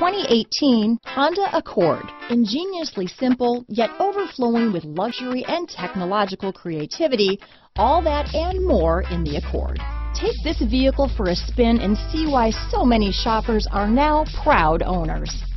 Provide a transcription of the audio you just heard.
2018 Honda Accord. Ingeniously simple, yet overflowing with luxury and technological creativity, all that and more in the Accord. Take this vehicle for a spin and see why so many shoppers are now proud owners.